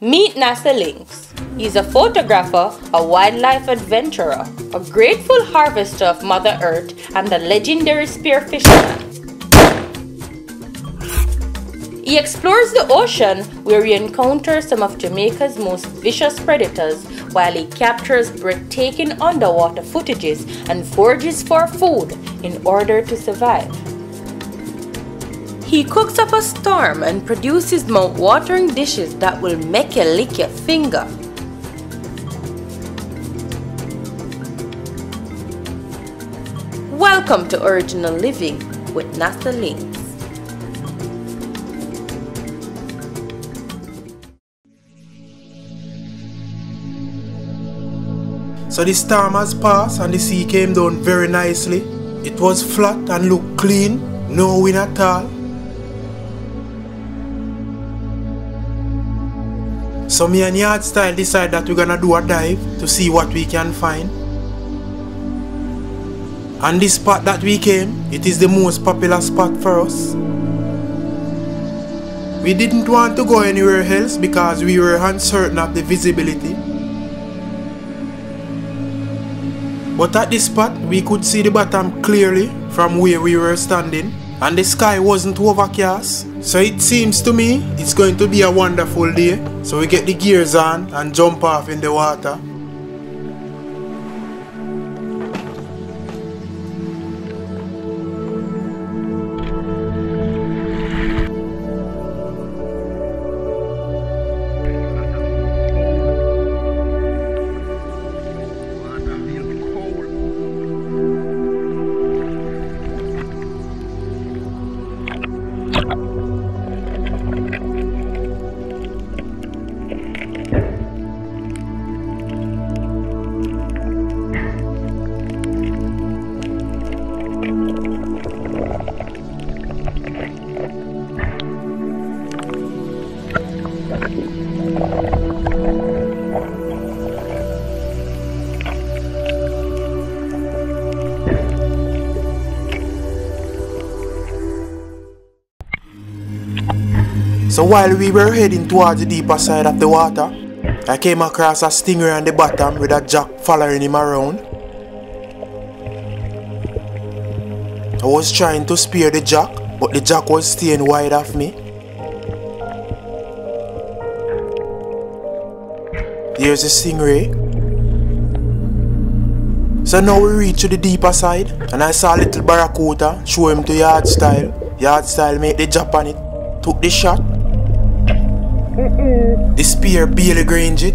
Meet Nasalinks. He's a photographer, a wildlife adventurer, a grateful harvester of Mother Earth, and a legendary spear fisherman. He explores the ocean where he encounters some of Jamaica's most vicious predators while he captures breathtaking underwater footages and forages for food in order to survive. He cooks up a storm and produces mouth-watering dishes that will make you lick your finger. Welcome to Original Living with Nasalinks. So the storm has passed and the sea came down very nicely. It was flat and looked clean, no wind at all. So me and Yard Style decide that we're gonna do a dive to see what we can find. And this spot that we came, it is the most popular spot for us. We didn't want to go anywhere else because we were uncertain of the visibility. But at this spot, we could see the bottom clearly from where we were standing and the sky wasn't overcast. So it seems to me it's going to be a wonderful day. So we get the gears on and jump off in the water. So while we were heading towards the deeper side of the water, I came across a stingray on the bottom with a jack following him around. I was trying to spear the jack, but the jack was staying wide of me. Here's the stingray. So now we reach to the deeper side and I saw a little barracuda show him to yard style. Yard style made the jump on it, took the shot. The spear barely grazed it.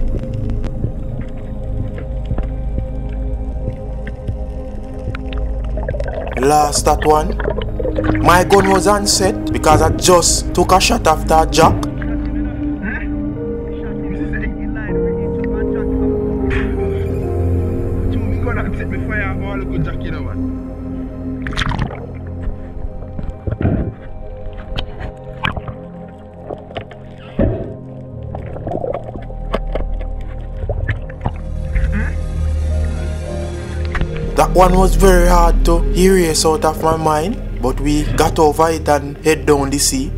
Lost that one. My gun was unset because I just took a shot after jack. One was very hard to erase out of my mind, but we got over it and head down the sea.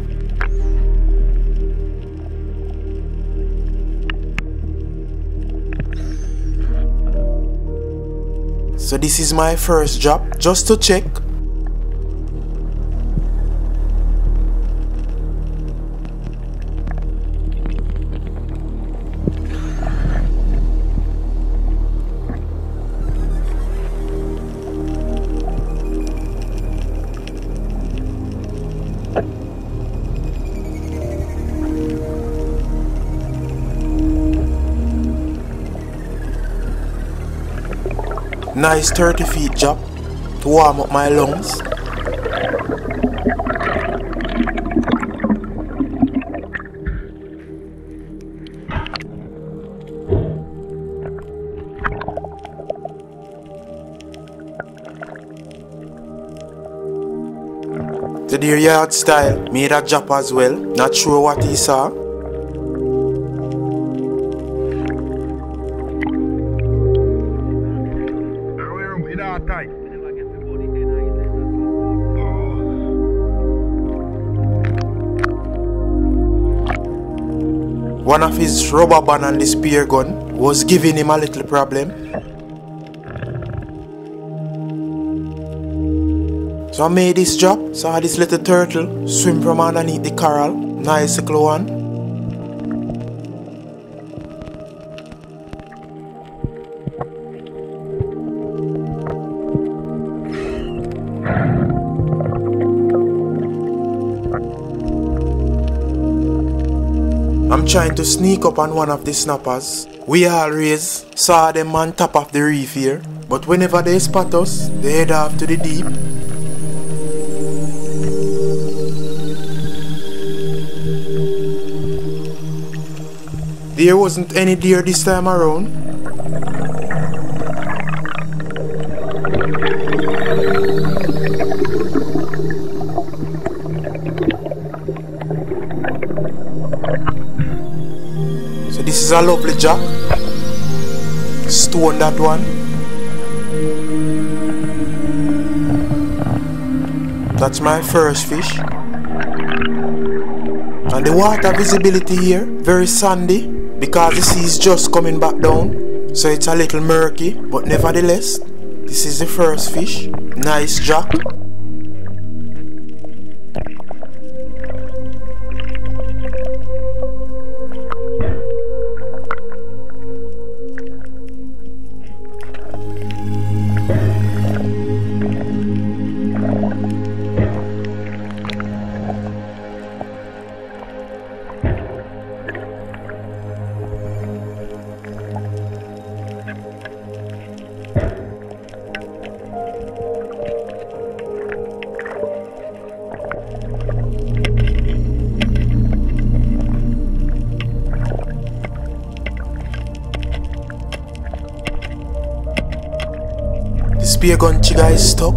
So this is my first job, just to check. Nice 30 feet jump to warm up my lungs. The deer yard style made a jump as well, not sure what he saw. His rubber band and the spear gun was giving him a little problem. So I made this drop, saw this little turtle swim from underneath the coral, nice little one. Trying to sneak up on one of the snappers. We always saw them on top of the reef here, but whenever they spot us, they head off to the deep. There wasn't any deer this time around. A lovely jack. Stone that one. That's my first fish. And the water visibility here, very sandy because the sea is just coming back down. So it's a little murky, but nevertheless, this is the first fish. Nice jack. The spear gun chigga is stuck.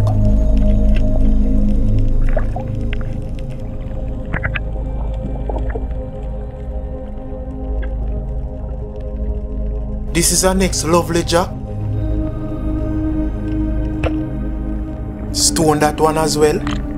This is our next lovely jack. Stone that one as well.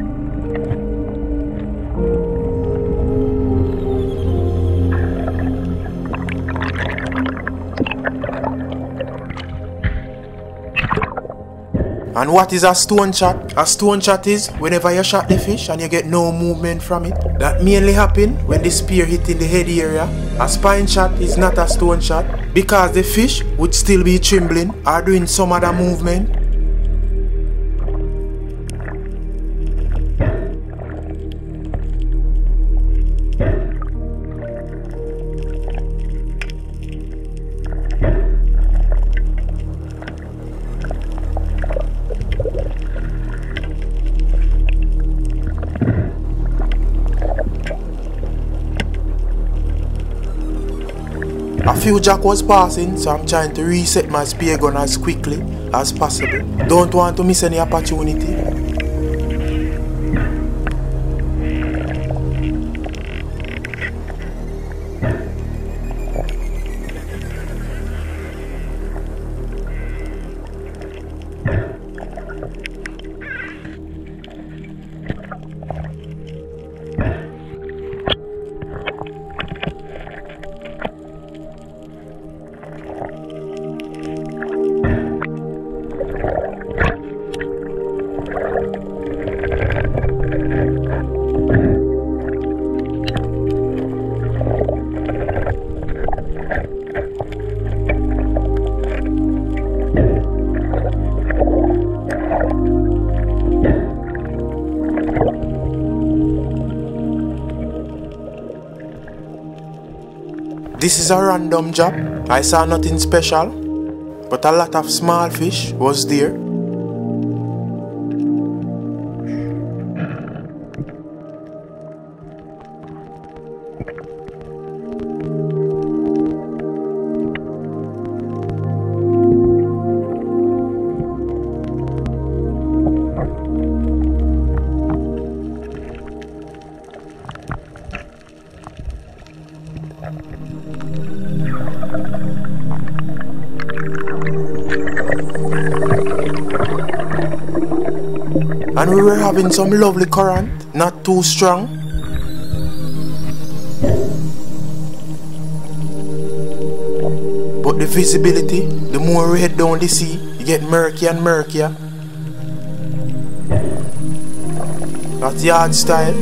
And what is a stone shot? A stone shot is whenever you shot the fish and you get no movement from it. That mainly happen when the spear hit in the head area. A spine shot is not a stone shot because the fish would still be trembling or doing some other movement. Jack was passing, so I'm trying to reset my spear gun as quickly as possible. Don't want to miss any opportunity. This is a random job. I saw nothing special, but a lot of small fish was there. And we were having some lovely current, not too strong. But the visibility, the more we head down the sea, you get murky and murkier. That's yard style.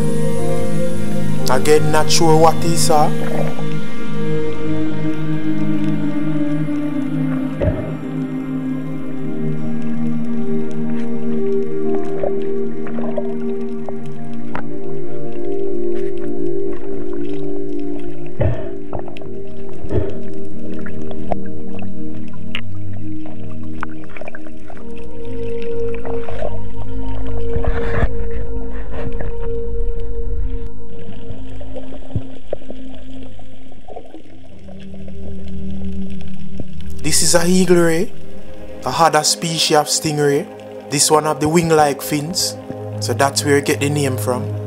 Again, not sure what he saw. Is a eagle ray, a harder species of stingray. Eh? This one have the wing-like fins, so that's where you get the name from.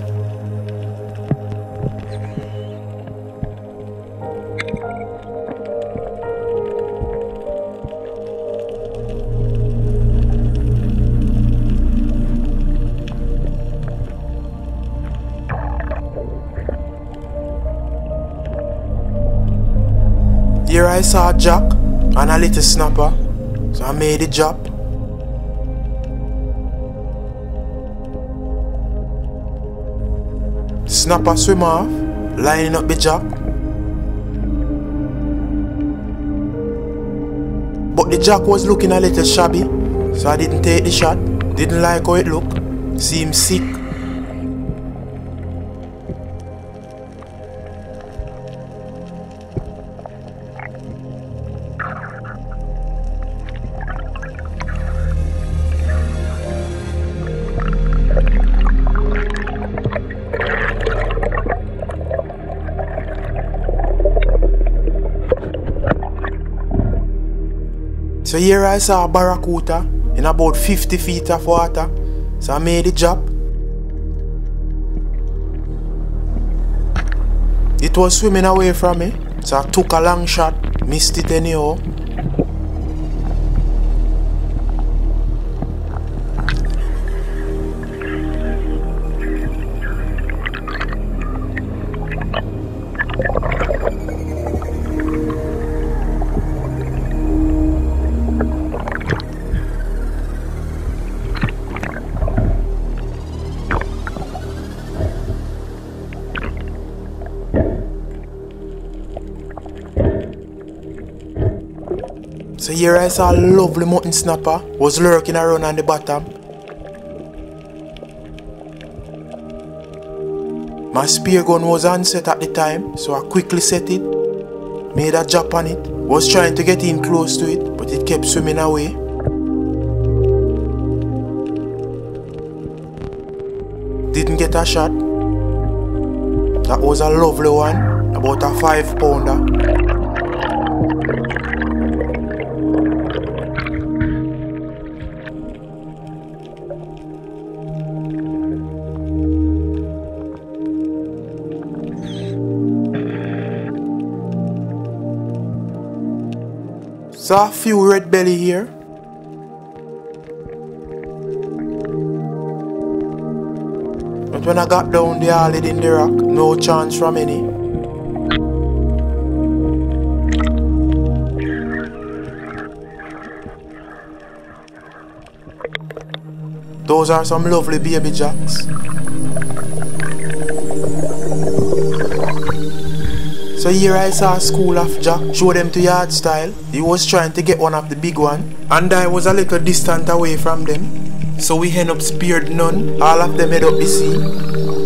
Little snapper, so I made the drop. Snapper swim off, lining up the jack. But the jack was looking a little shabby, so I didn't take the shot. Didn't like how it looked. Seemed sick. So here I saw a barracuda in about 50 feet of water. So I made the jump. It was swimming away from me. So I took a long shot, missed it anyhow. Here I saw a lovely mutton snapper was lurking around on the bottom. My spear gun was unset at the time, so I quickly set it, made a drop on it, was trying to get in close to it, but it kept swimming away. Didn't get a shot. That was a lovely one, about a five pounder. Saw a few red belly here. But when I got down the alley in the rock, no chance from any. Those are some lovely baby jacks. So here I saw a school of Jack, show them to yard style. He was trying to get one of the big one, and I was a little distant away from them. So we end up speared none, all of them head up the sea.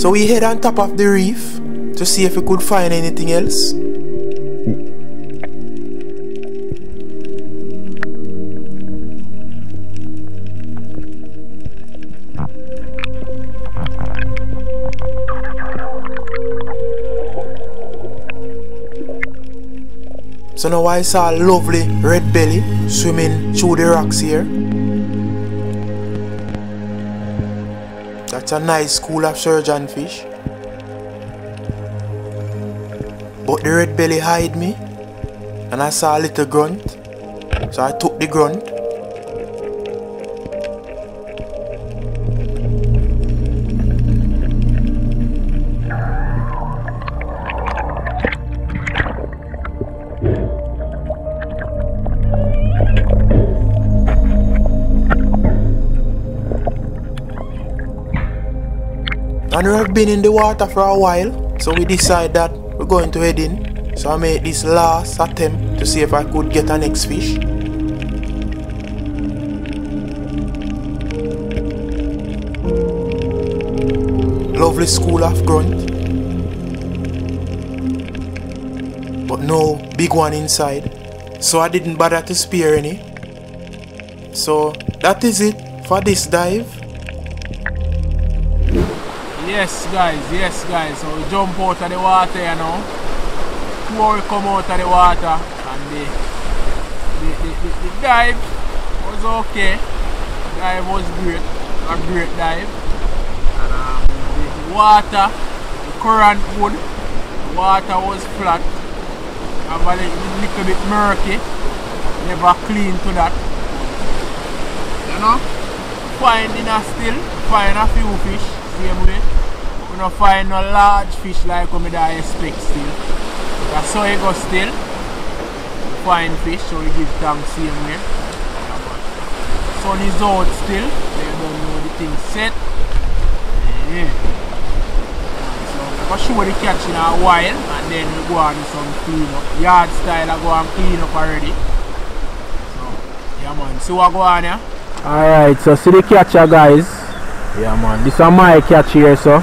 So we head on top of the reef to see if we could find anything else. So now I saw a lovely red belly swimming through the rocks here. It's a nice school of surgeon fish. But the red belly hide me and I saw a little grunt. So I took the grunt We have been in the water for a while, so we decide that we're going to head in. So I made this last attempt to see if I could get an next fish. Lovely school of grunt. But no big one inside. So I didn't bother to spear any. So that is it for this dive. Yes, guys, yes, guys. So we jump out of the water, you know. We come out of the water, and the, the, the, the, the dive was okay. The dive was great, a great dive. And um, the, water, the current good, the water was flat. Have a little, little bit murky, never clean to that. You know, finding a still, find a few fish, same way. We don't find no large fish like we I expect still. That's how it goes still. We find fish, so we give thanks same way. Yeah. Sun is out still, they don't know the thing set. Yeah. So for sure the catch in a while and then we go on some clean up. Yard style I go and clean up already. So yeah man, see what go on here? Alright, so see the catcher guys. Yeah man, this is my catch here so.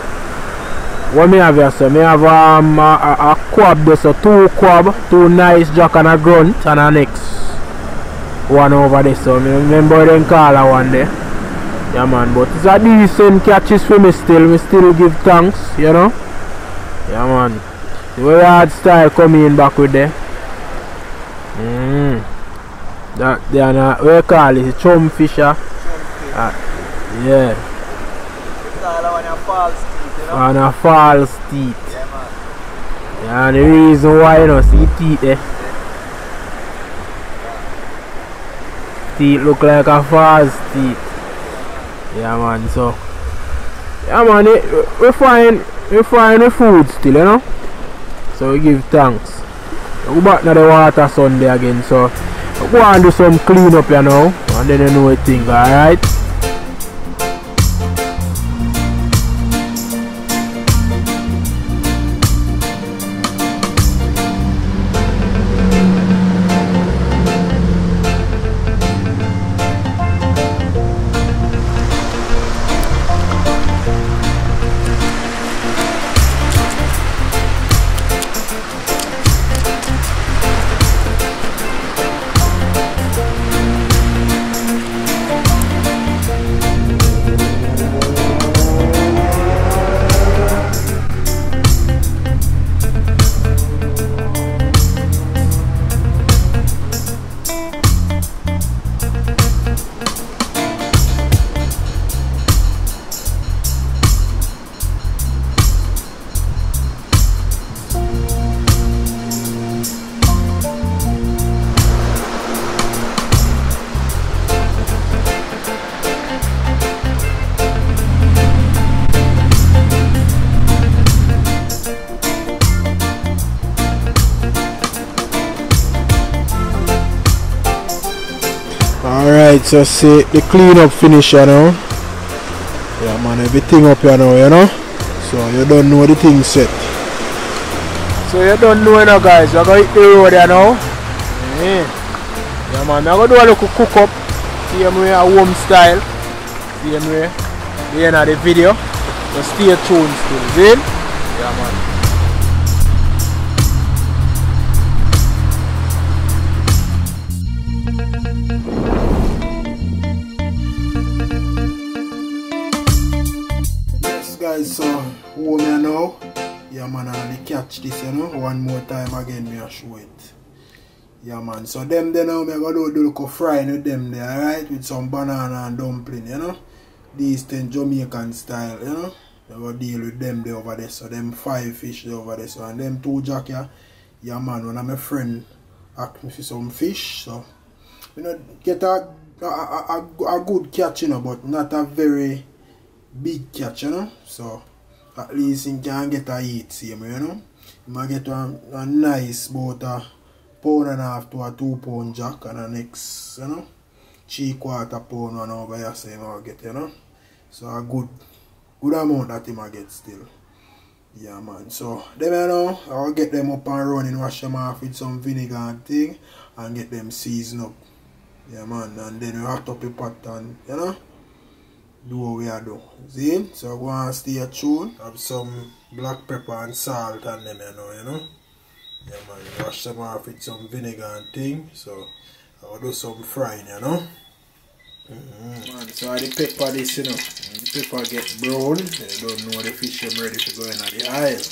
What me have here so? Me have um, a, a, quab there so two quab, two nice jack and a grunt and a next one over there so me remember them call a one there. Yeah man, but it's a decent catches for me still, me still give thanks, you know. Yeah man. The way yard style coming in back with there. Mm. That they are not we call it chum fisher. Uh, yeah. On a false teeth. Yeah, man. and the reason why you know see teeth there. Teeth look like a false teeth. Yeah man, so yeah man, it, we find we find the food still, you know. So we give thanks. We go back to the water Sunday again, so we go and do some clean up you know, and then you know what thing, alright? So see the clean up finish you know. Yeah man, everything up you know, you know. So you don't know the thing set. So you don't know you know guys, you're gonna hit the road you know. Yeah. Yeah man, I'm gonna do a little cook up. Same way a home style. Same way. The end of the video. So stay tuned still. See? guys, so home here now. Yeah man, I catch this you know. One more time again me a show it. Yeah man, so them there now me a go do do little frying with them there, alright? With some banana and dumpling, you know. These things Jamaican style, you know. Me go deal with them there over there. So them five fish there over there. So and them two jack yeah? Yeah man, one of my friend asked me for some fish, so you know get a a, a, a, a good catch, you know, but not a very big catch, you know. So, at least he can get a hit same, you know. He might get a, a nice about a pound and a half to a two pound jack and the next, you know, three quarter pound one over here, so he might get, you know. So, a good, good amount that he might get still. Yeah, man. So, them, you know, I'll get them up and running, wash them off with some vinegar and thing, and get them seasoned up. Yeah, man. And then we hot up the pot and, you know. Do what we are do. See? So go and stay tuned. Have some black pepper and salt and them you know, you know. Yeah man, wash them off with some vinegar and thing. So I'll do some frying, you know. Mm -hmm. Man, so the pepper this, you know. The pepper get brown, you don't know the fish I'm ready to go in the oil.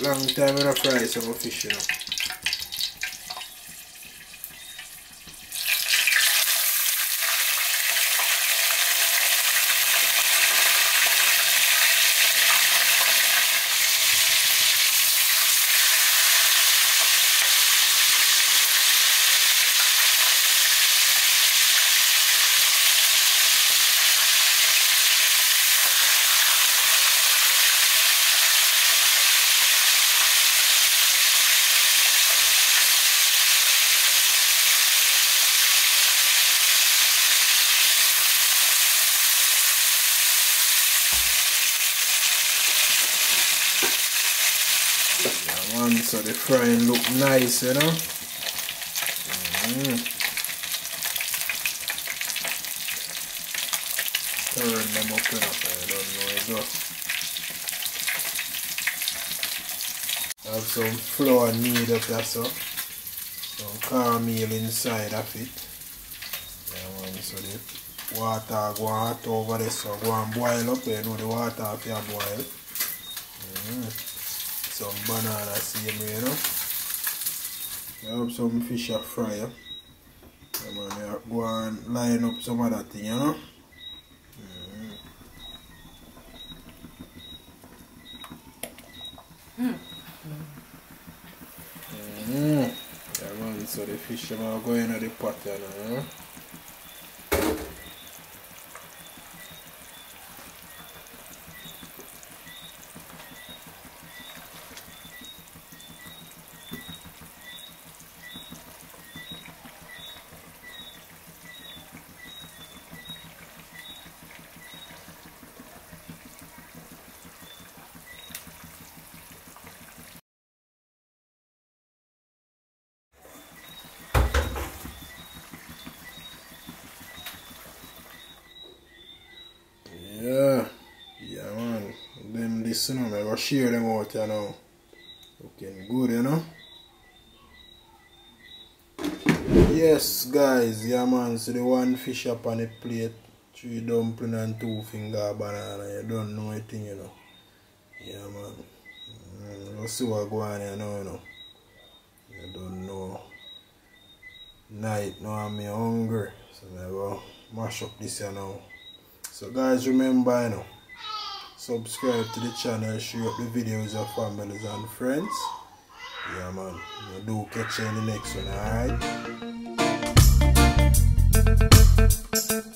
Long time when I fry some fish, you know. on so the frying look nice you know? Mm. turn them up enough I don't know it just have some flour knead up there so some caramel inside of it. Yeah, man, so the water go hot over there so go and boil up you know the water have to boil mm some banana same way, you know? I have some fish a fry, yeah. yeah man, I go and line up some of that thing, you know? Mm. Mm. Yeah man, so the fish are going in the pot, you know? This you know, I go share them out you know. Looking good, you know. Yes guys, yeah man, so the one fish up on the plate, three dumpling and two finger banana, you don't know anything, you know. Yeah man. Mm, let's see what go on here now, you know. You don't know. Night now I'm hungry. So I go mash up this here now. So guys remember you know subscribe to the channel, share up the video with your families and friends. Yeah man, you do catch you in the next one, alright?